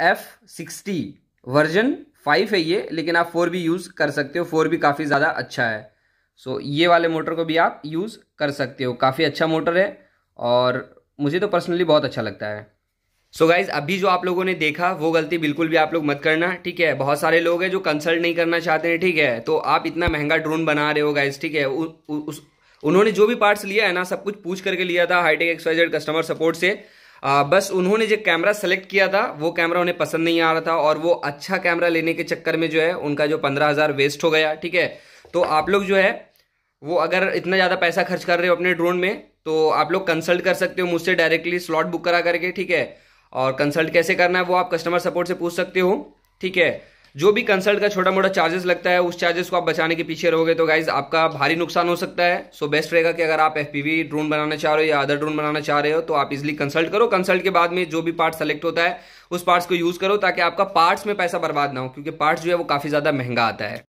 F sixty version five है ये लेकिन आप फोर भी यूज़ कर सकते हो। फोर भी काफ़ी ज़्यादा अच्छा है। सो so, ये वाले मोटर को भी आप यूज़ कर सकते हो। काफ़ी अच्छा मोटर है और मुझे तो पर्सनली बहुत अच्छा लगता है। सो so गाइज़ अभी जो आप लोगों ने देखा वो गलती बिल्कुल भी आप लोग मत करना ठीक है? बहुत सारे लोग हैं जो कंसल्ट नहीं करना चाहते हैं ठीक है? तो आप इतना महँगा ड्रोन बना रहे हो गाइज़ ठीक है? उ, उ, उस उन्होंने जो भी पार्ट्स लिया है ना सब कुछ पूछ करके लिया था हाईटेक एक्सवाइजेड कस्टमर सपोर्ट से। आ, बस उन्होंने जो कैमरा सेलेक्ट किया था वो कैमरा उन्हें पसंद नहीं आ रहा था और वो अच्छा कैमरा लेने के चक्कर में जो है उनका जो पंद्रह हज़ार वेस्ट हो गया ठीक है? तो आप लोग जो है वो अगर इतना ज़्यादा पैसा खर्च कर रहे हो अपने ड्रोन में तो आप लोग कंसल्ट कर सकते हो मुझसे डायरेक्टली स्लॉट बुक करा करके ठीक है? और कंसल्ट कैसे करना है वो आप कस्टमर सपोर्ट से पूछ सकते हो ठीक है? जो भी कंसल्ट का छोटा मोटा चार्जेस लगता है, उस चार्जेस को आप बचाने के पीछे रहोगे तो गाइज़ आपका भारी नुकसान हो सकता है। सो बेस्ट रहेगा कि अगर आप एफपीवी ड्रोन बनाना चाह रहे हो या अदर ड्रोन बनाना चाह रहे हो तो आप इजिली कंसल्ट करो। कंसल्ट के बाद में जो भी पार्ट सेलेक्ट होता है, उस पार्ट्स को यूज़ करो ताकि आपका पार्ट्स में पैसा बर्बाद ना हो, क्योंकि पार्ट्स जो है वो काफ़ी ज़्यादा महँगा आता है।